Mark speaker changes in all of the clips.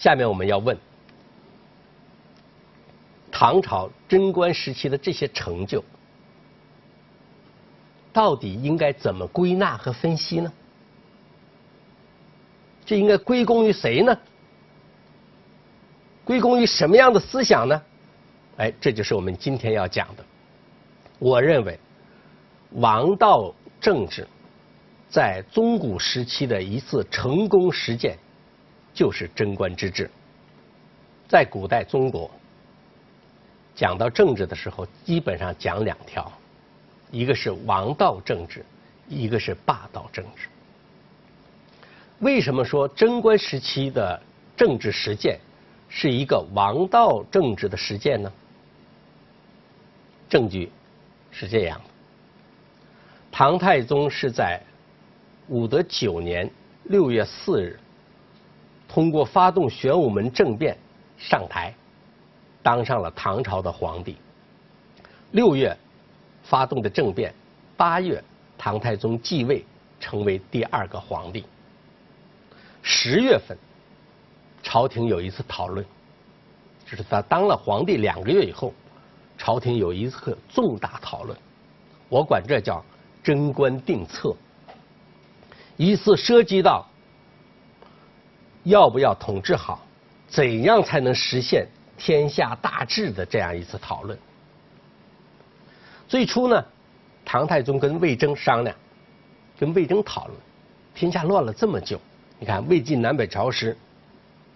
Speaker 1: 下面我们要问：唐朝贞观时期的这些成就，到底应该怎么归纳和分析呢？这应该归功于谁呢？归功于什么样的思想呢？哎，这就是我们今天要讲的。我认为，王道政治在中古时期的一次成功实践，就是贞观之治。在古代中国，讲到政治的时候，基本上讲两条，一个是王道政治，一个是霸道政治。为什么说贞观时期的政治实践？是一个王道政治的实践呢？证据是这样的：唐太宗是在武德九年六月四日，通过发动玄武门政变上台，当上了唐朝的皇帝。六月发动的政变，八月唐太宗继位，成为第二个皇帝。十月份。朝廷有一次讨论，就是他当了皇帝两个月以后，朝廷有一次重大讨论，我管这叫贞观定策，一次涉及到要不要统治好，怎样才能实现天下大治的这样一次讨论。最初呢，唐太宗跟魏征商量，跟魏征讨论，天下乱了这么久，你看魏晋南北朝时。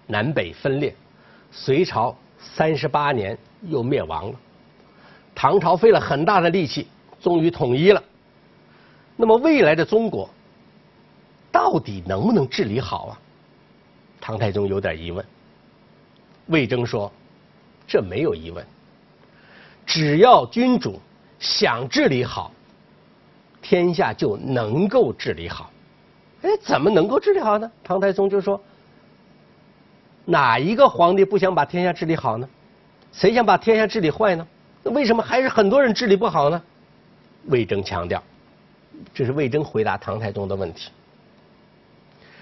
Speaker 1: 南北分裂，隋朝三十八年又灭亡了，唐朝费了很大的力气，终于统一了。那么未来的中国到底能不能治理好啊？唐太宗有点疑问。魏征说：“这没有疑问，只要君主想治理好，天下就能够治理好。”哎，怎么能够治理好呢？唐太宗就说。哪一个皇帝不想把天下治理好呢？谁想把天下治理坏呢？那为什么还是很多人治理不好呢？魏征强调，这是魏征回答唐太宗的问题，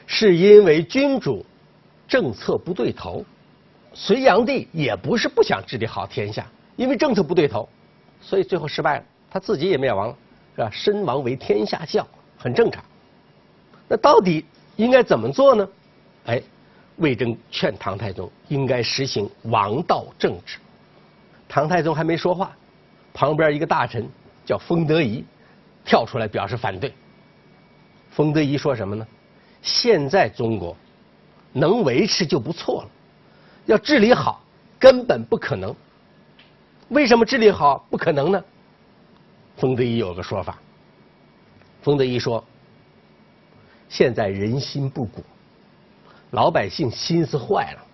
Speaker 1: 是因为君主政策不对头。隋炀帝也不是不想治理好天下，因为政策不对头，所以最后失败了，他自己也灭亡了，是吧？身亡为天下笑，很正常。那到底应该怎么做呢？哎。魏征劝唐太宗应该实行王道政治。唐太宗还没说话，旁边一个大臣叫封德仪跳出来表示反对。封德仪说什么呢？现在中国能维持就不错了，要治理好根本不可能。为什么治理好不可能呢？冯德一有个说法。冯德一说：现在人心不古。老百姓心思坏了。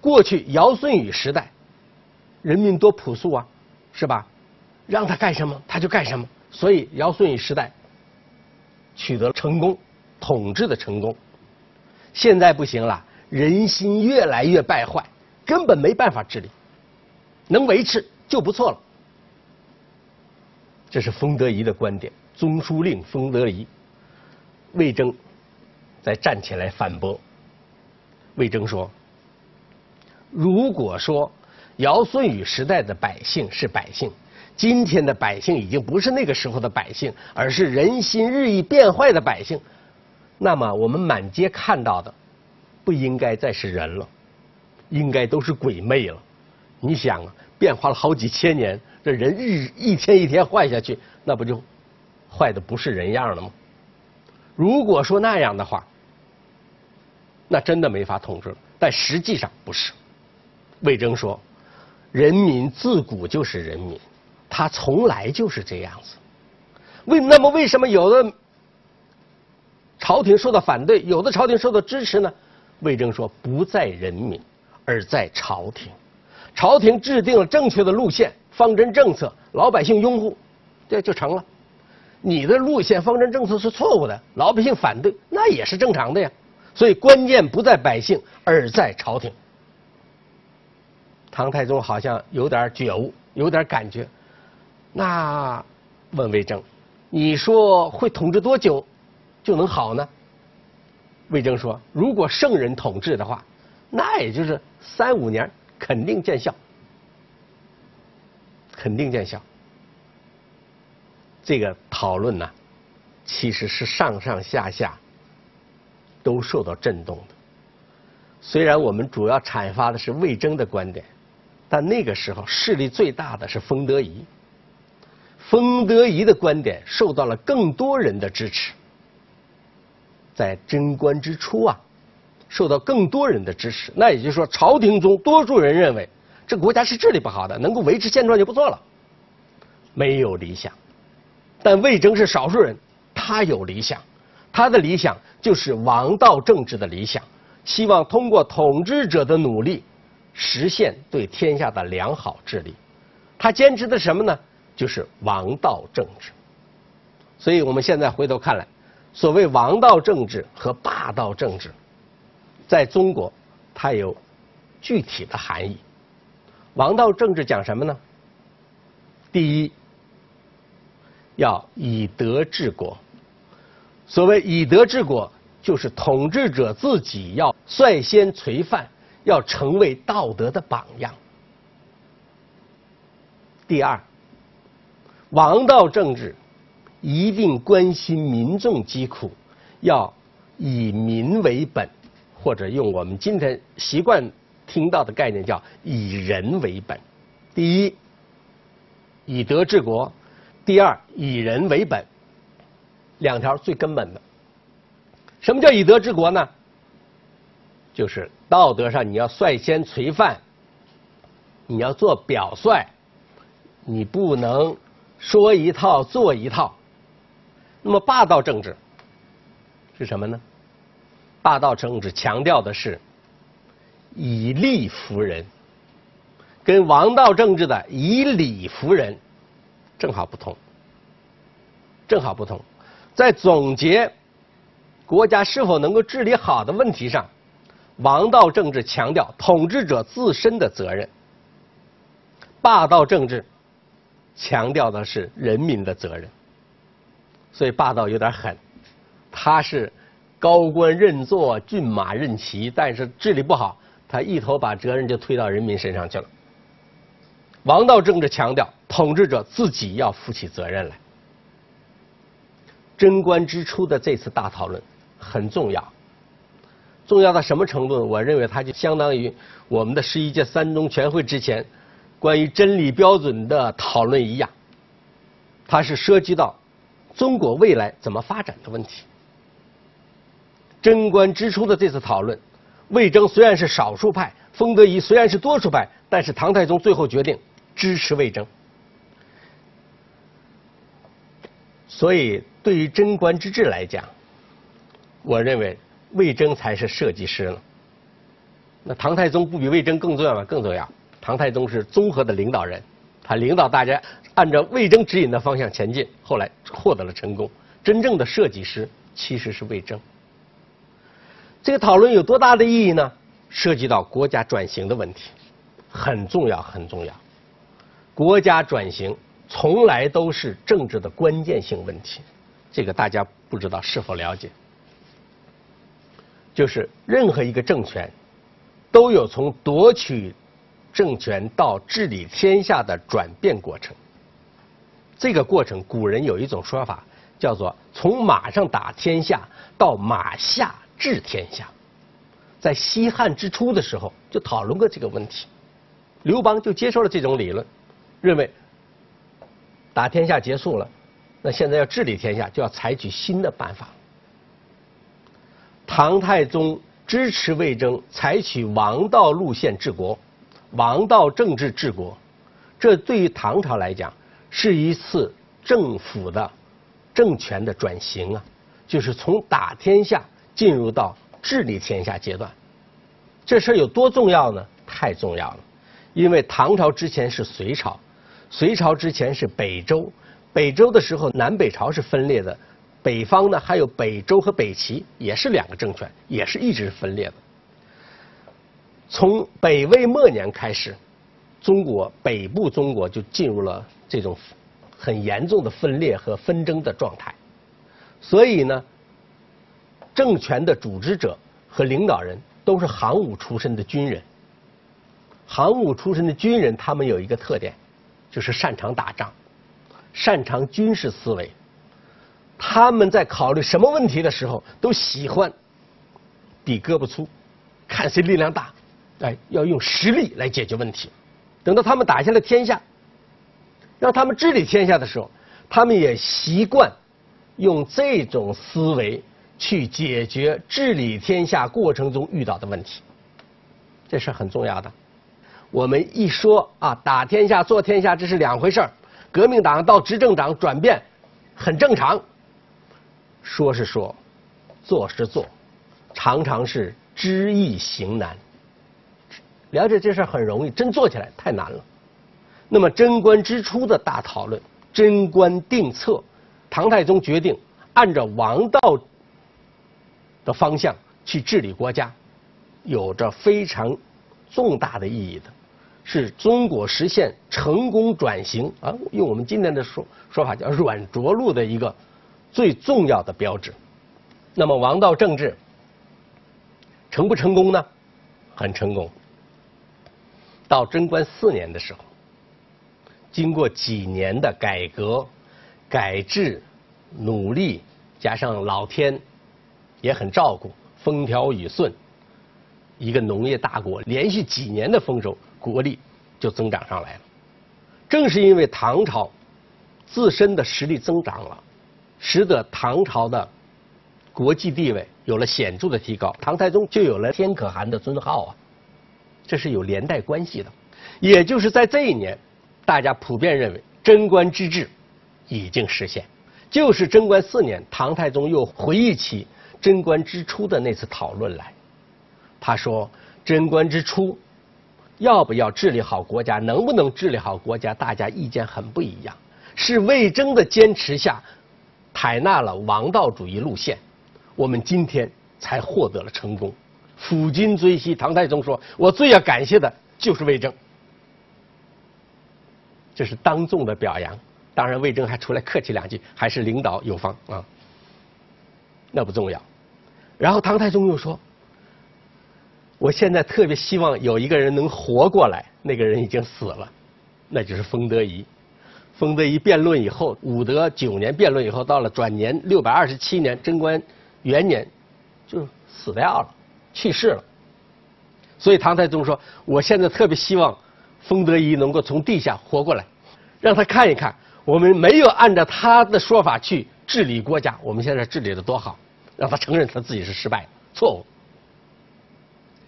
Speaker 1: 过去尧舜禹时代，人民多朴素啊，是吧？让他干什么他就干什么，所以尧舜禹时代取得成功，统治的成功。现在不行了，人心越来越败坏，根本没办法治理，能维持就不错了。这是封德仪的观点，中书令封德仪，魏征。再站起来反驳。魏征说：“如果说尧舜禹时代的百姓是百姓，今天的百姓已经不是那个时候的百姓，而是人心日益变坏的百姓，那么我们满街看到的不应该再是人了，应该都是鬼魅了。你想啊，变化了好几千年，这人日一天一天坏下去，那不就坏的不是人样了吗？如果说那样的话，那真的没法统治了，但实际上不是。魏征说：“人民自古就是人民，他从来就是这样子。为那么为什么有的朝廷受到反对，有的朝廷受到支持呢？”魏征说：“不在人民，而在朝廷。朝廷制定了正确的路线、方针政策，老百姓拥护，这就成了。你的路线、方针政策是错误的，老百姓反对，那也是正常的呀。”所以关键不在百姓，而在朝廷。唐太宗好像有点觉悟，有点感觉。那问魏征：“你说会统治多久就能好呢？”魏征说：“如果圣人统治的话，那也就是三五年肯定见效，肯定见效。这个讨论呢，其实是上上下下都受到震动的。虽然我们主要阐发的是魏征的观点，但那个时候势力最大的是封德仪。封德仪的观点受到了更多人的支持，在贞观之初啊，受到更多人的支持。那也就是说，朝廷中多数人认为这国家是治理不好的，能够维持现状就不错了，没有理想。但魏征是少数人，他有理想，他的理想就是王道政治的理想，希望通过统治者的努力，实现对天下的良好治理。他坚持的什么呢？就是王道政治。所以我们现在回头看来，所谓王道政治和霸道政治，在中国它有具体的含义。王道政治讲什么呢？第一。要以德治国。所谓以德治国，就是统治者自己要率先垂范，要成为道德的榜样。第二，王道政治一定关心民众疾苦，要以民为本，或者用我们今天习惯听到的概念叫以人为本。第一，以德治国。第二，以人为本，两条最根本的。什么叫以德治国呢？就是道德上你要率先垂范，你要做表率，你不能说一套做一套。那么霸道政治是什么呢？霸道政治强调的是以利服人，跟王道政治的以理服人。正好不同，正好不同，在总结国家是否能够治理好的问题上，王道政治强调统治者自身的责任，霸道政治强调的是人民的责任。所以霸道有点狠，他是高官任坐、骏马任骑，但是治理不好，他一头把责任就推到人民身上去了。王道政治强调统治者自己要负起责任来。贞观之初的这次大讨论很重要，重要到什么程度？我认为它就相当于我们的十一届三中全会之前关于真理标准的讨论一样，它是涉及到中国未来怎么发展的问题。贞观之初的这次讨论，魏征虽然是少数派，封德仪虽然是多数派，但是唐太宗最后决定。支持魏征，所以对于贞观之治来讲，我认为魏征才是设计师了。那唐太宗不比魏征更重要吗？更重要。唐太宗是综合的领导人，他领导大家按照魏征指引的方向前进，后来获得了成功。真正的设计师其实是魏征。这个讨论有多大的意义呢？涉及到国家转型的问题，很重要，很重要。国家转型从来都是政治的关键性问题，这个大家不知道是否了解？就是任何一个政权都有从夺取政权到治理天下的转变过程。这个过程，古人有一种说法，叫做从马上打天下到马下治天下。在西汉之初的时候就讨论过这个问题，刘邦就接受了这种理论。认为打天下结束了，那现在要治理天下，就要采取新的办法。唐太宗支持魏征采取王道路线治国，王道政治治国，这对于唐朝来讲是一次政府的政权的转型啊，就是从打天下进入到治理天下阶段。这事有多重要呢？太重要了，因为唐朝之前是隋朝。隋朝之前是北周，北周的时候南北朝是分裂的，北方呢还有北周和北齐，也是两个政权，也是一直分裂的。从北魏末年开始，中国北部中国就进入了这种很严重的分裂和纷争的状态，所以呢，政权的组织者和领导人都是行伍出身的军人。行伍出身的军人，他们有一个特点，就是擅长打仗，擅长军事思维。他们在考虑什么问题的时候，都喜欢比胳膊粗，看谁力量大，哎，要用实力来解决问题。等到他们打下了天下，让他们治理天下的时候，他们也习惯用这种思维去解决治理天下过程中遇到的问题。这是很重要的。我们一说啊，打天下、做天下，这是两回事儿。革命党到执政党转变，很正常。说是说，做是做，常常是知易行难。了解这事很容易，真做起来太难了。那么贞观之初的大讨论，贞观定策，唐太宗决定按照王道的方向去治理国家，有着非常重大的意义的，是中国实现成功转型啊，用我们今天的说说法叫软着陆的一个。最重要的标志。那么王道政治成不成功呢？很成功。到贞观四年的时候，经过几年的改革、改制、努力，加上老天也很照顾，风调雨顺，一个农业大国，连续几年的丰收，国力就增长上来了。正是因为唐朝自身的实力增长了。使得唐朝的国际地位有了显著的提高，唐太宗就有了天可汗的尊号啊，这是有连带关系的。也就是在这一年，大家普遍认为贞观之治已经实现。就是贞观四年，唐太宗又回忆起贞观之初的那次讨论来，他说：“贞观之初，要不要治理好国家，能不能治理好国家，大家意见很不一样，是魏征的坚持下。”采纳了王道主义路线，我们今天才获得了成功。抚今追昔，唐太宗说：“我最要感谢的就是魏征。”这是当众的表扬。当然，魏征还出来客气两句，还是领导有方啊。那不重要。然后唐太宗又说：“我现在特别希望有一个人能活过来，那个人已经死了，那就是封德仪。”封德仪辩论以后，武德九年辩论以后，到了转年六百二十七年贞观元年，就死掉了，去世了。所以唐太宗说：“我现在特别希望封德仪能够从地下活过来，让他看一看，我们没有按照他的说法去治理国家，我们现在治理的多好，让他承认他自己是失败错误。”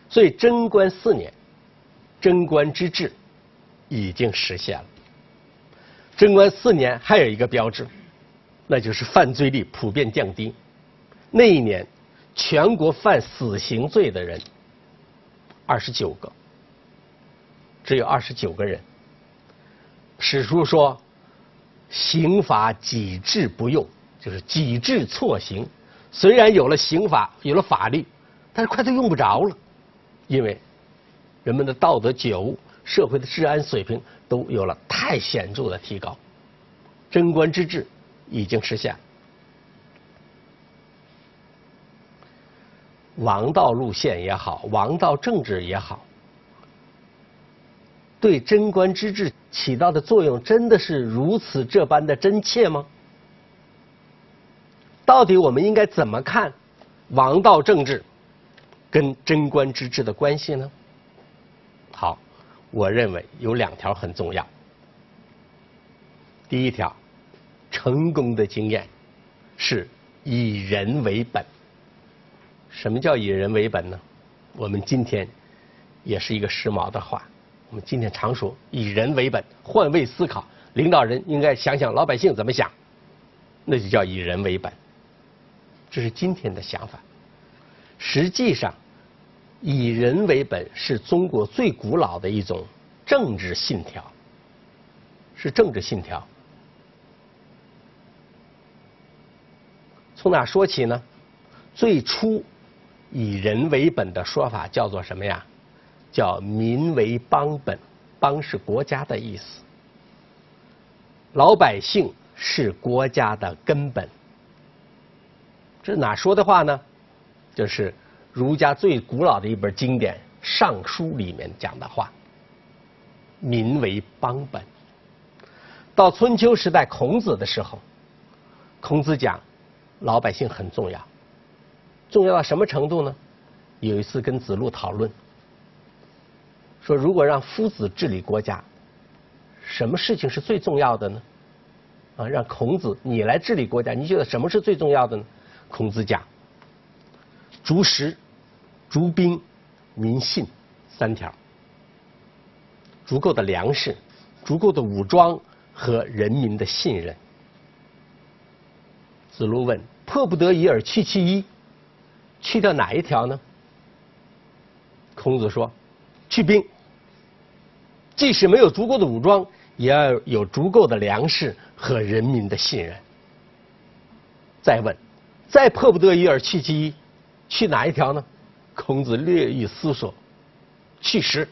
Speaker 1: 所以贞观四年，贞观之治已经实现了。贞观四年还有一个标志，那就是犯罪率普遍降低。那一年，全国犯死刑罪的人二十九个，只有二十九个人。史书说，刑法己制不用，就是己制错刑。虽然有了刑法，有了法律，但是快都用不着了，因为人们的道德觉悟。社会的治安水平都有了太显著的提高，贞观之治已经实现。王道路线也好，王道政治也好，对贞观之治起到的作用真的是如此这般的真切吗？到底我们应该怎么看王道政治跟贞观之治的关系呢？好。我认为有两条很重要。第一条，成功的经验是以人为本。什么叫以人为本呢？我们今天也是一个时髦的话，我们今天常说以人为本，换位思考，领导人应该想想老百姓怎么想，那就叫以人为本。这是今天的想法。实际上。以人为本是中国最古老的一种政治信条，是政治信条。从哪说起呢？最初以人为本的说法叫做什么呀？叫民为邦本，邦是国家的意思，老百姓是国家的根本。这哪说的话呢？就是。儒家最古老的一本经典《尚书》里面讲的话：“民为邦本。”到春秋时代，孔子的时候，孔子讲老百姓很重要，重要到什么程度呢？有一次跟子路讨论，说如果让夫子治理国家，什么事情是最重要的呢？啊，让孔子你来治理国家，你觉得什么是最重要的呢？孔子讲：逐食、逐兵、民信三条，足够的粮食，足够的武装。和人民的信任。子路问：“迫不得已而去其一，去掉哪一条呢？”孔子说：“去兵。即使没有足够的武装，也要有足够的粮食和人民的信任。”再问：“再迫不得已而去其一，去哪一条呢？”孔子略一思索：“去食。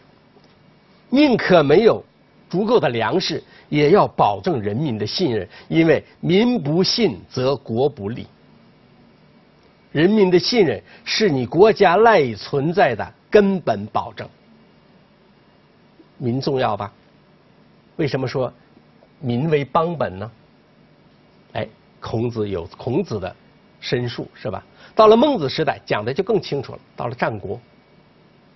Speaker 1: 宁可没有。”足够的粮食也要保证人民的信任，因为民不信则国不立。人民的信任是你国家赖以存在的根本保证。民重要吧？为什么说民为邦本呢？哎，孔子有孔子的申述是吧？到了孟子时代，讲的就更清楚了。到了战国，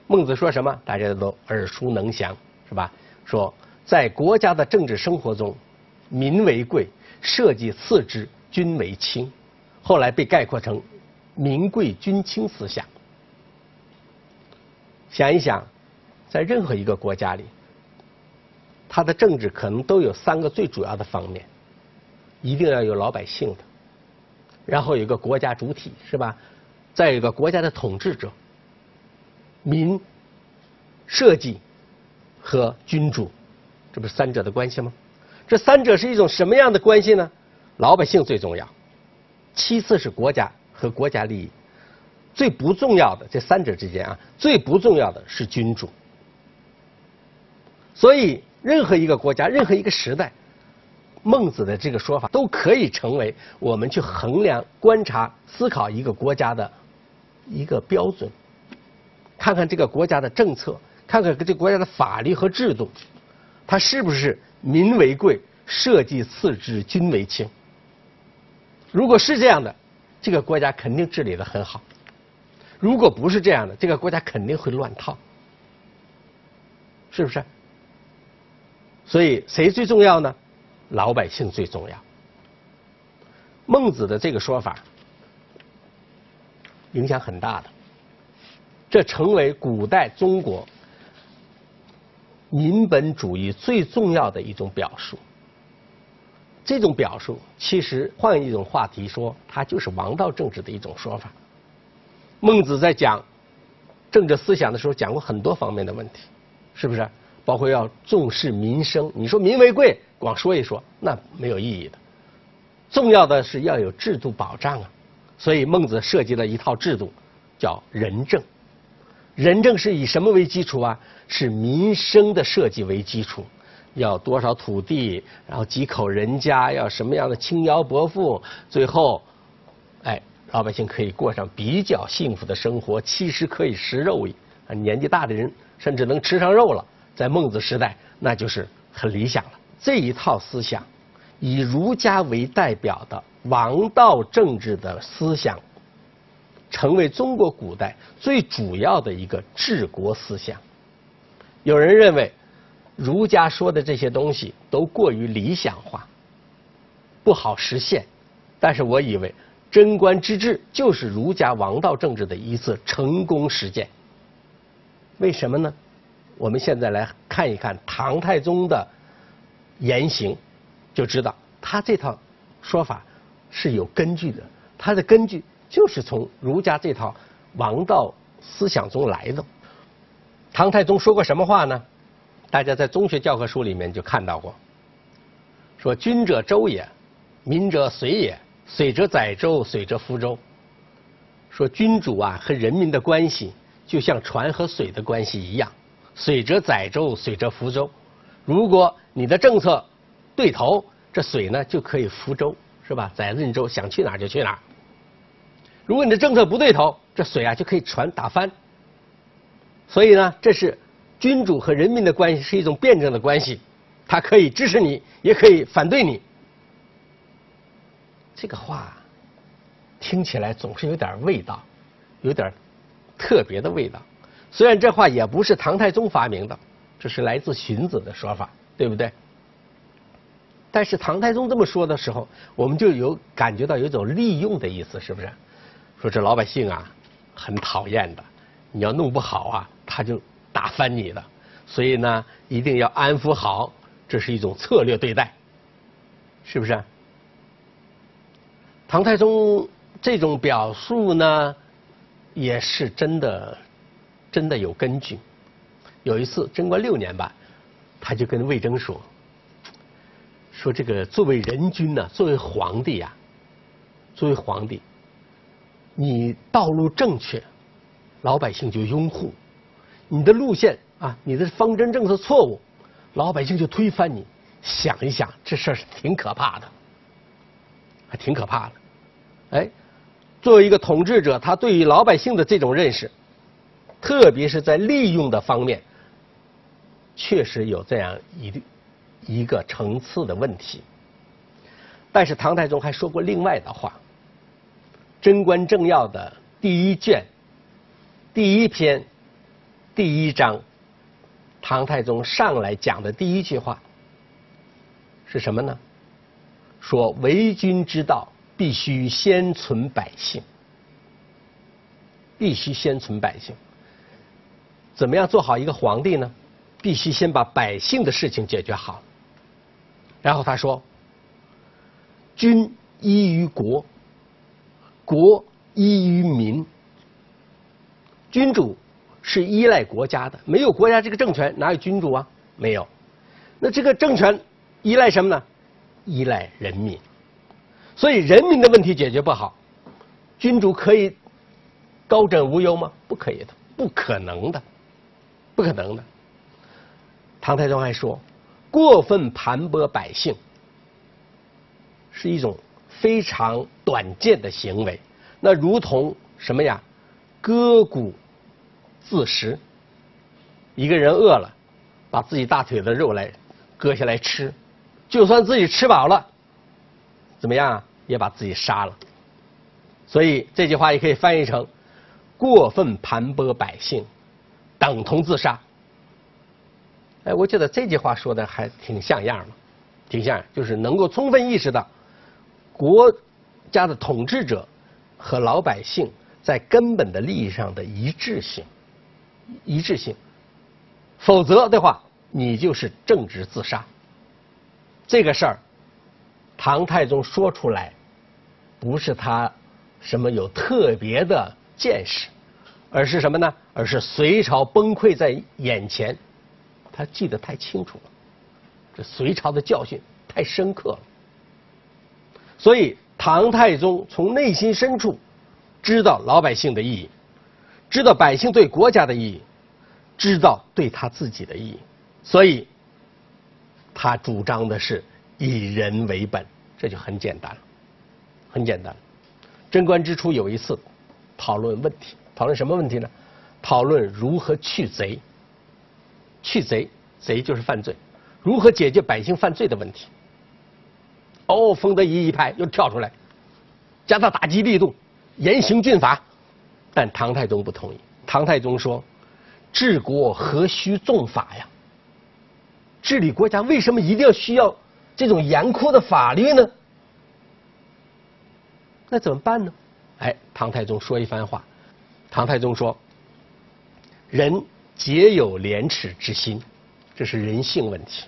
Speaker 1: 孟子说什么？大家都耳熟能详是吧？说。在国家的政治生活中，民为贵，社稷次之，君为轻。后来被概括成民贵君轻思想。想一想，在任何一个国家里，它的政治可能都有三个最主要的方面：一定要有老百姓的，然后有个国家主体，是吧？再有一个国家的统治者，民、社稷和君主。这不是三者的关系吗？这三者是一种什么样的关系呢？老百姓最重要，其次是国家和国家利益，最不重要的这三者之间啊，最不重要的是君主。所以，任何一个国家、任何一个时代，孟子的这个说法都可以成为我们去衡量、观察、思考一个国家的一个标准。看看这个国家的政策，看看这个国家的法律和制度。它是不是民为贵，社稷次之，君为轻？如果是这样的，这个国家肯定治理的很好；如果不是这样的，这个国家肯定会乱套，是不是？所以谁最重要呢？老百姓最重要。孟子的这个说法影响很大的，这成为古代中国。民本主义最重要的一种表述，这种表述其实换一种话题说，它就是王道政治的一种说法。孟子在讲政治思想的时候，讲过很多方面的问题，是不是？包括要重视民生。你说民为贵，光说一说那没有意义的。重要的是要有制度保障啊。所以孟子设计了一套制度，叫仁政。仁政是以什么为基础啊？是民生的设计为基础，要多少土地，然后几口人家，要什么样的轻徭薄赋，最后，哎，老百姓可以过上比较幸福的生活，其实可以食肉矣。年纪大的人甚至能吃上肉了，在孟子时代那就是很理想了。这一套思想，以儒家为代表的王道政治的思想。成为中国古代最主要的一个治国思想。有人认为，儒家说的这些东西都过于理想化，不好实现。但是我以为，贞观之治就是儒家王道政治的一次成功实践。为什么呢？我们现在来看一看唐太宗的言行，就知道他这套说法是有根据的。他的根据。就是从儒家这套王道思想中来的。唐太宗说过什么话呢？大家在中学教科书里面就看到过，说“君者周也，民者随也。水者载舟，水者覆舟。”说君主啊和人民的关系就像船和水的关系一样，水者载舟，水者覆舟。如果你的政策对头，这水呢就可以覆舟，是吧？载着你舟，想去哪儿就去哪儿。如果你的政策不对头，这水啊就可以船打翻。所以呢，这是君主和人民的关系是一种辩证的关系，他可以支持你，也可以反对你。这个话听起来总是有点味道，有点特别的味道。虽然这话也不是唐太宗发明的，这是来自荀子的说法，对不对？但是唐太宗这么说的时候，我们就有感觉到有一种利用的意思，是不是？说这老百姓啊，很讨厌的，你要弄不好啊。他就打翻你了，所以呢，一定要安抚好，这是一种策略对待，是不是？唐太宗这种表述呢，也是真的，真的有根据。有一次贞观六年吧，他就跟魏征说：“说这个作为人君呢，作为皇帝呀，作为皇帝，你道路正确，老百姓就拥护。”你的路线啊，你的方针政策错误，老百姓就推翻你。想一想，这事儿是挺可怕的，还挺可怕的。哎，作为一个统治者，他对于老百姓的这种认识，特别是在利用的方面，确实有这样一一个层次的问题。但是唐太宗还说过另外的话，《贞观政要》的第一卷第一篇。第一章，唐太宗上来讲的第一句话是什么呢？说为君之道，必须先存百姓，必须先存百姓。怎么样做好一个皇帝呢？必须先把百姓的事情解决好。然后他说：“君依于国，国依于民，君主。”是依赖国家的，没有国家这个政权，哪有君主啊？没有。那这个政权依赖什么呢？依赖人民。所以人民的问题解决不好，君主可以高枕无忧吗？不可以的，不可能的，不可能的。唐太宗还说，过分盘剥百姓是一种非常短见的行为，那如同什么呀？割骨。自食，一个人饿了，把自己大腿的肉来割下来吃，就算自己吃饱了，怎么样也把自己杀了。所以这句话也可以翻译成：过分盘剥百姓，等同自杀。哎，我觉得这句话说的还挺像样的，挺像，就是能够充分意识到国家的统治者和老百姓在根本的利益上的一致性。一致性，否则的话，你就是政治自杀。这个事儿，唐太宗说出来，不是他什么有特别的见识，而是什么呢？而是隋朝崩溃在眼前，他记得太清楚了，这隋朝的教训太深刻了。所以，唐太宗从内心深处知道老百姓的意义。知道百姓对国家的意义，知道对他自己的意义，所以，他主张的是以人为本，这就很简单了，很简单。贞观之初有一次讨论问题，讨论什么问题呢？讨论如何去贼，去贼，贼就是犯罪，如何解决百姓犯罪的问题。哦，冯德仪一派又跳出来，加大打击力度，严刑峻法。但唐太宗不同意。唐太宗说：“治国何须重法呀？治理国家为什么一定要需要这种严酷的法律呢？那怎么办呢？”哎，唐太宗说一番话。唐太宗说：“人皆有廉耻之心，这是人性问题，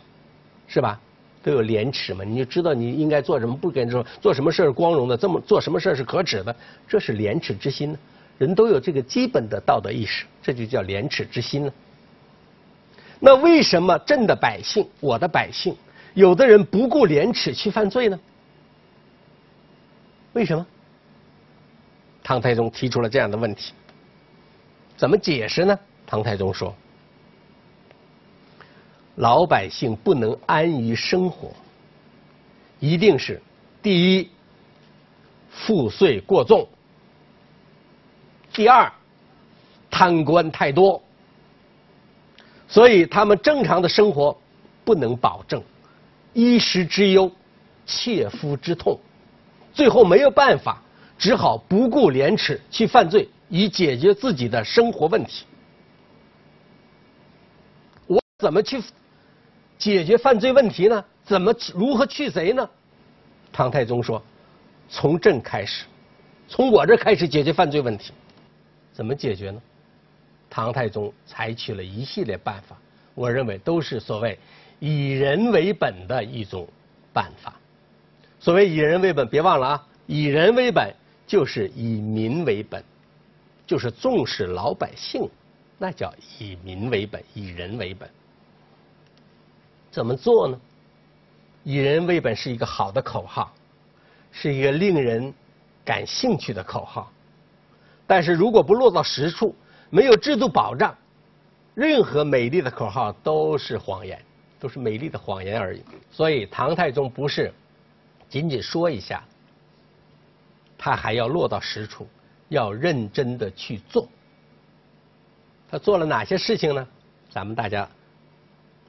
Speaker 1: 是吧？都有廉耻嘛，你就知道你应该做什么，不该做做什么事儿光荣的，这么做什么事儿是可耻的，这是廉耻之心呢。”人都有这个基本的道德意识，这就叫廉耻之心了。那为什么朕的百姓、我的百姓，有的人不顾廉耻去犯罪呢？为什么？唐太宗提出了这样的问题，怎么解释呢？唐太宗说：“老百姓不能安于生活，一定是第一，赋税过重。”第二，贪官太多，所以他们正常的生活不能保证，衣食之忧，切肤之痛，最后没有办法，只好不顾廉耻去犯罪，以解决自己的生活问题。我怎么去解决犯罪问题呢？怎么如何去贼呢？唐太宗说：“从朕开始，从我这开始解决犯罪问题。怎么解决呢？”唐太宗采取了一系列办法，我认为都是所谓以人为本的一种办法。所谓以人为本，别忘了啊，以人为本就是以民为本，就是重视老百姓，那叫以民为本，以人为本。怎么做呢？以人为本是一个好的口号，是一个令人感兴趣的口号。但是如果不落到实处，没有制度保障，任何美丽的口号都是谎言，都是美丽的谎言而已。所以唐太宗不是仅仅说一下，他还要落到实处，要认真的去做。他做了哪些事情呢？咱们大家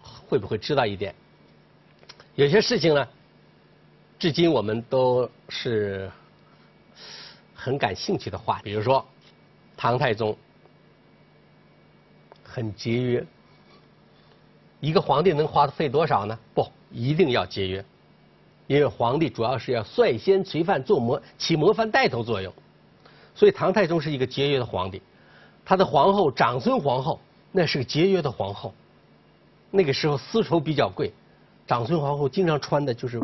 Speaker 1: 会不会知道一点？有些事情呢，至今我们都是很感兴趣的话，比如说，唐太宗很节约，一个皇帝能花费多少呢？不一定要节约，因为皇帝主要是要率先垂范做模，起模范带头作用，所以唐太宗是一个节约的皇帝。他的皇后长孙皇后那是个节约的皇后，那个时候丝绸比较贵。长孙皇后经常穿的就是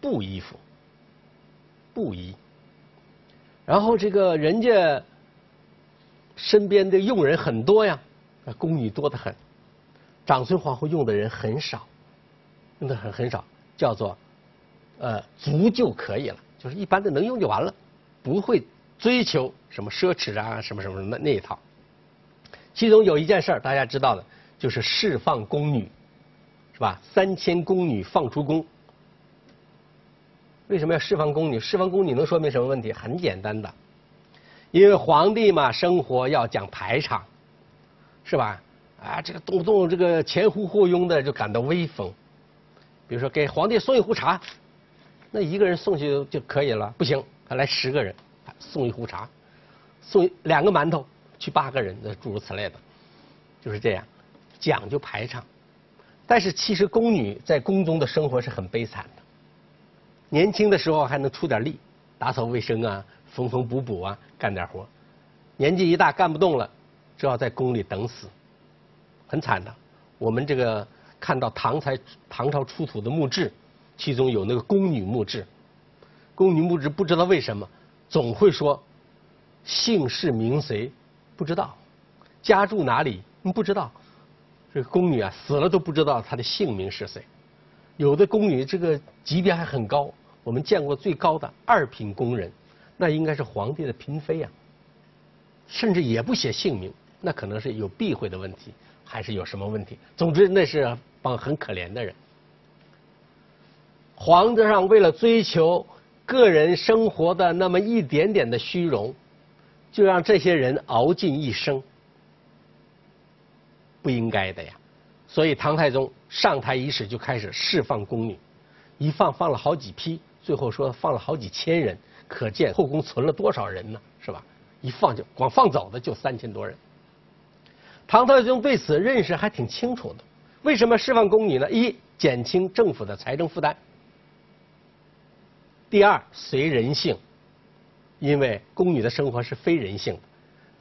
Speaker 1: 布衣服，布衣。然后这个人家身边的佣人很多呀，宫女多得很。长孙皇后用的人很少，用的很很少，叫做呃足就可以了，就是一般的能用就完了，不会追求什么奢侈啊什么什么那那一套。其中有一件事大家知道的，就是释放宫女。是吧？三千宫女放出宫，为什么要释放宫女？释放宫女能说明什么问题？很简单的，因为皇帝嘛，生活要讲排场，是吧？啊，这个动不动这个前呼后拥的就感到威风。比如说给皇帝送一壶茶，那一个人送去就可以了，不行，他来十个人送一壶茶，送两个馒头去八个人，那诸如此类的，就是这样，讲究排场。但是其实宫女在宫中的生活是很悲惨的，年轻的时候还能出点力，打扫卫生啊，缝缝补补啊，干点活。年纪一大干不动了，只好在宫里等死，很惨的。我们这个看到唐才唐朝出土的墓志，其中有那个宫女墓志，宫女墓志不知道为什么总会说姓氏名谁不知道，家住哪里不知道。这个宫女啊，死了都不知道她的姓名是谁。有的宫女这个级别还很高，我们见过最高的二品宫人，那应该是皇帝的嫔妃呀。甚至也不写姓名，那可能是有避讳的问题，还是有什么问题。总之那是帮很可怜的人。皇帝上为了追求个人生活的那么一点点的虚荣，就让这些人熬尽一生。不应该的呀，所以唐太宗上台伊始就开始释放宫女，一放放了好几批，最后说放了好几千人，可见后宫存了多少人呢？是吧？一放就光放走的就三千多人。唐太宗对此认识还挺清楚的，为什么释放宫女呢？一减轻政府的财政负担，第二随人性，因为宫女的生活是非人性的，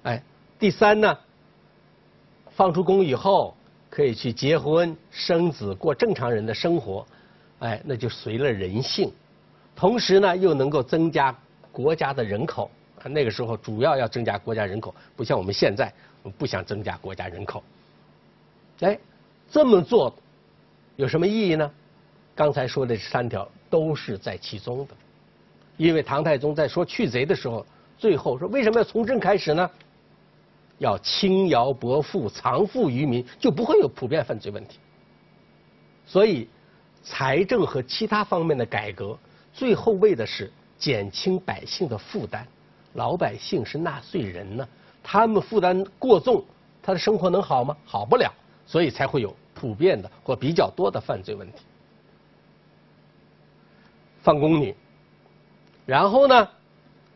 Speaker 1: 哎，第三呢？放出宫以后，可以去结婚、生子、过正常人的生活，哎，那就随了人性。同时呢，又能够增加国家的人口。那个时候主要要增加国家人口，不像我们现在不想增加国家人口。哎，这么做有什么意义呢？刚才说的三条都是在其中的。因为唐太宗在说去贼的时候，最后说为什么要从政开始呢？要轻徭薄赋、藏富于民，就不会有普遍犯罪问题。所以，财政和其他方面的改革，最后为的是减轻百姓的负担，老百姓是纳税人呢，他们负担过重，他的生活能好吗？好不了，所以才会有普遍的或比较多的犯罪问题。放宫女，然后呢，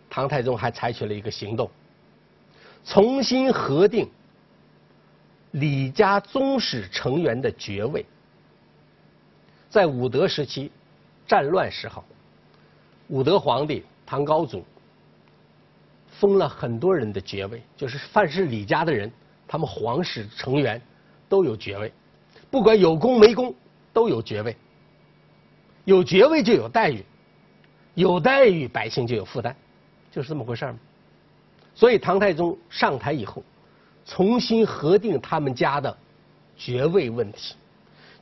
Speaker 1: 唐太宗还采取了一个行动，重新核定李家宗室成员的爵位。在武德时期，战乱时候，武德皇帝唐高祖封了很多人的爵位，就是凡是李家的人，他们皇室成员都有爵位，不管有功没功都有爵位。有爵位就有待遇，有待遇百姓就有负担，就是这么回事嘛。所以唐太宗上台以后，重新核定他们家的爵位问题，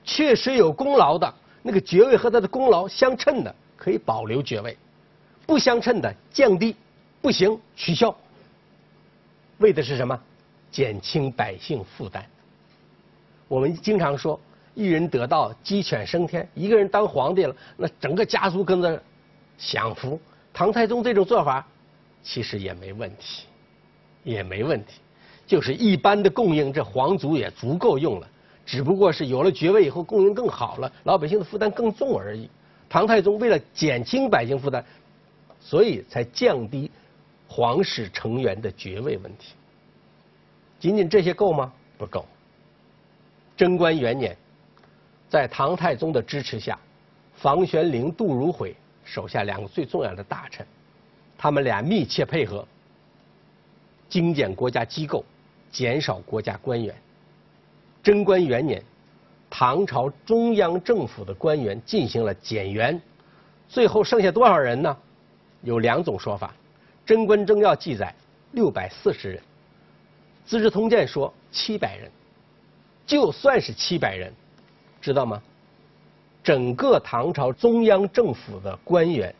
Speaker 1: 确实有功劳的那个爵位和他的功劳相称的可以保留爵位，不相称的降低，不行取消。为的是什么？减轻百姓负担。我们经常说。一人得道，鸡犬升天。一个人当皇帝了，那整个家族跟着享福。唐太宗这种做法，其实也没问题，也没问题。就是一般的供应，这皇族也足够用了。只不过是有了爵位以后，供应更好了，老百姓的负担更重而已。唐太宗为了减轻百姓负担，所以才降低皇室成员的爵位问题。仅仅这些够吗？不够。贞观元年。在唐太宗的支持下，房玄龄、杜如晦手下两个最重要的大臣，他们俩密切配合，精简国家机构，减少国家官员。贞观元年，唐朝中央政府的官员进行了减员，最后剩下多少人呢？有两种说法，《贞观政要》记载六百四十人，《资治通鉴》说七百人，就算是七百人。知道吗？整个唐朝中央政府的官员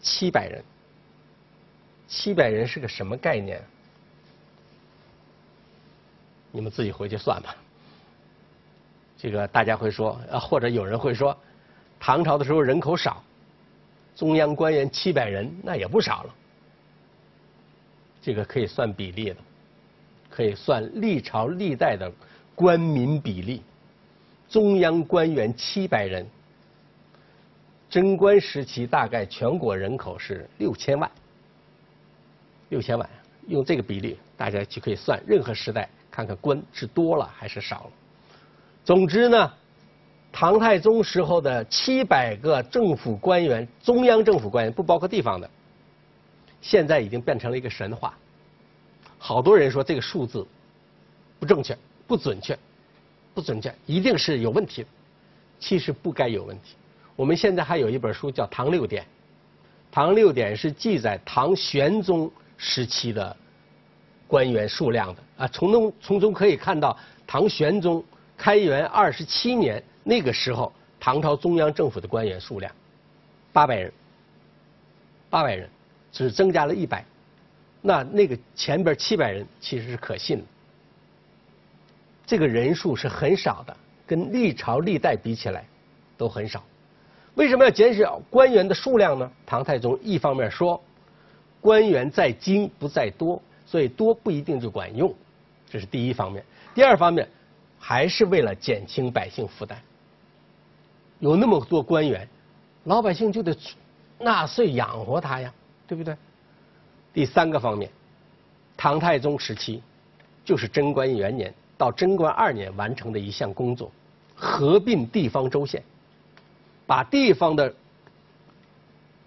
Speaker 1: 七百人，七百人是个什么概念？你们自己回去算吧。这个大家会说，啊，或者有人会说，唐朝的时候人口少，中央官员七百人那也不少了。这个可以算比例的，可以算历朝历代的官民比例。中央官员七百人，贞观时期大概全国人口是六千万，六千万，用这个比例，大家就可以算任何时代看看官是多了还是少了。总之呢，唐太宗时候的七百个政府官员，中央政府官员不包括地方的，现在已经变成了一个神话。好多人说这个数字不正确、不准确。不准确，一定是有问题的。其实不该有问题。我们现在还有一本书叫《唐六典》，《唐六典》是记载唐玄宗时期的官员数量的啊。从中从中可以看到，唐玄宗开元二十七年那个时候，唐朝中央政府的官员数量八百人，八百人只增加了一百，那那个前边七百人其实是可信的。这个人数是很少的，跟历朝历代比起来，都很少。为什么要减少官员的数量呢？唐太宗一方面说，官员在精不在多，所以多不一定就管用，这是第一方面。第二方面，还是为了减轻百姓负担。有那么多官员，老百姓就得纳税养活他呀，对不对？第三个方面，唐太宗时期就是贞观元年。到贞观二年完成的一项工作，合并地方州县，把地方的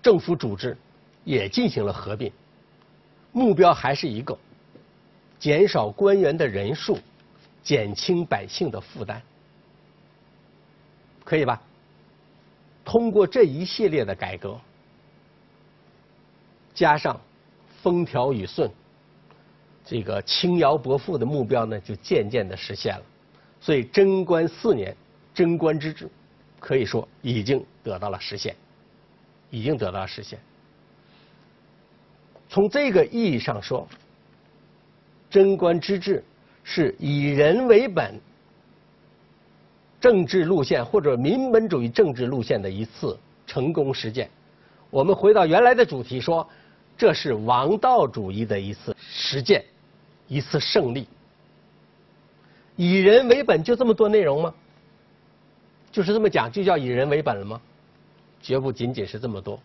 Speaker 1: 政府组织也进行了合并，目标还是一个，减少官员的人数，减轻百姓的负担，可以吧？通过这一系列的改革，加上风调雨顺。这个轻徭薄赋的目标呢，就渐渐的实现了。所以贞观四年，贞观之治，可以说已经得到了实现，已经得到了实现。从这个意义上说，贞观之治是以人为本政治路线或者民本主义政治路线的一次成功实践。我们回到原来的主题说，这是王道主义的一次实践，一次胜利。以人为本就这么多内容吗？就是这么讲就叫以人为本了吗？绝不仅仅是这么多。